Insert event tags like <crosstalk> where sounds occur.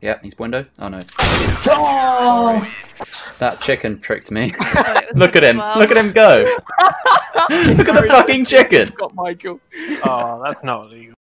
Yeah, he's window. Oh no. Oh! That chicken tricked me. <laughs> Oh, <laughs> Look at him. Look at him go. <laughs> Look at the fucking chicken. Got Michael. Oh, that's not legal.